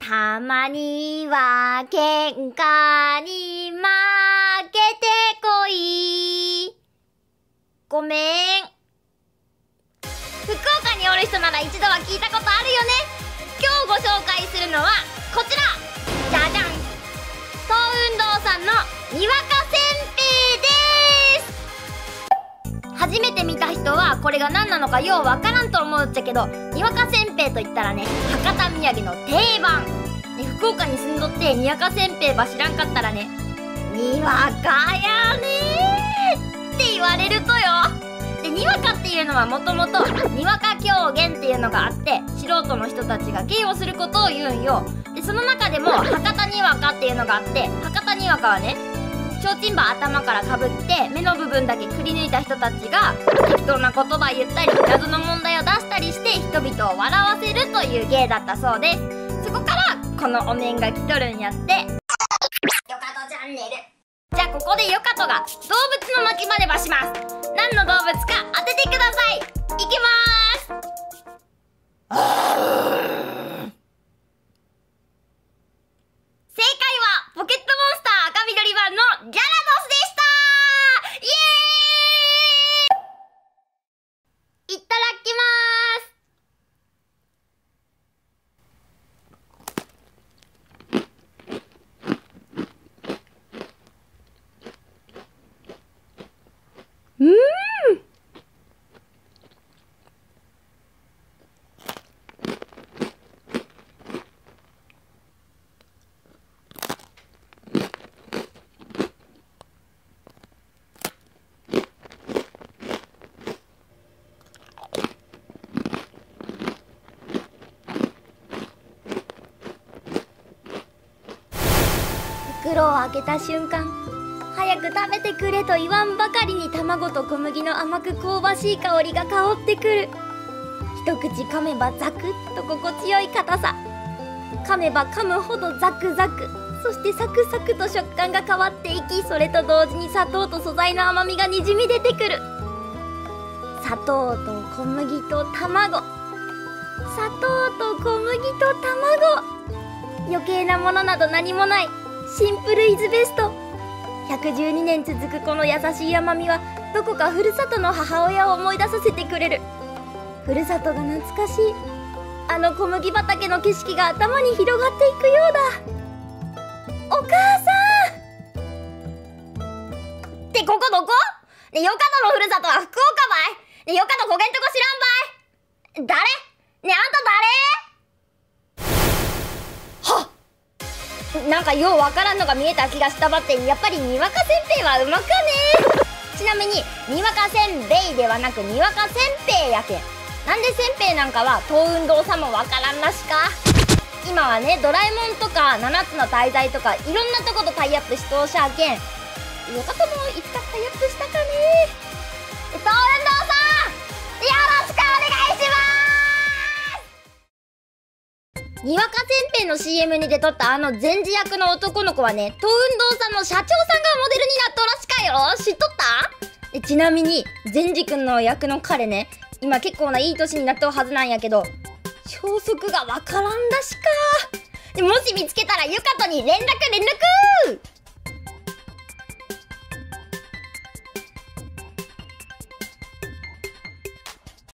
たまには喧嘩に負けてこい。ごめん。福岡におる人なら一度は聞いたことあるよね。今日ご紹介するのはこちらじゃじゃん東運動さんのに初めて見た人はこれが何なのかようわからんと思うっちゃけどにわかせんべいといったらね博多土産の定番。で福岡に住んどってにわかせんべいば知らんかったらねにわかやねーって言われるとよ。でにわかっていうのはもともとにわか狂言っていうのがあって素人の人たちが芸をすることを言うんよ。でその中でも博多にわかっていうのがあって博多にわかはね提灯馬頭からかぶって目の部分だけくり抜いた人たちが適当な言葉言ったり謎の問題を出したりして人々を笑わせるという芸だったそうですそこからこのお面が来とるんやってよかとチャンネルじゃあここでヨカトが動物の巻きまでばします何の動物か当ててくださいいきます正解はポケットモンスター赤緑版のギャラドスでしたイエーイいただきますうん袋を開けた瞬間早く食べてくれと言わんばかりに卵と小麦の甘く香ばしい香りが香ってくる。一口噛めばザクッと心地よい硬さ。噛めば噛むほどザクザク。そしてサクサクと食感が変わっていきそれと同時に砂糖と素材の甘みがにじみ出てくる。砂糖と小麦と卵。砂糖と小麦と卵。余計なものなど何もない。シンプルイズベスト。112年続くこの優しい甘みはどこかふるさとの母親を思い出させてくれる。ふるさとが懐かしい。あの小麦畑の景色が頭に広がっていくようだ。お母さん！ってここどこ？ねよかとのふるさとは福岡ばい。ねよかとこげんとこ知らんばい。誰？ねあんた誰はっなんかようわからんのが見えた気がしたばってやっぱりにわかせんべいはうまかね。ちなみににわかせんべいではなくにわかせんべいやけん。なんでせんべいなんかは東運動さもわからんらしか。今はねドラえもんとか7つの大罪とかいろんなとことタイアップしとうしゃけん。よかともいつかタイアップしたかね。にわかせんべいの CM に出とったあの前治役の男の子はね、東運動さんの社長さんがモデルになっとらしかよ。知っとった？えちなみに、善治くんの役の彼ね、今結構ないい年になっとるはずなんやけど、消息がわからんだしか。もし見つけたらゆかとに連絡連絡！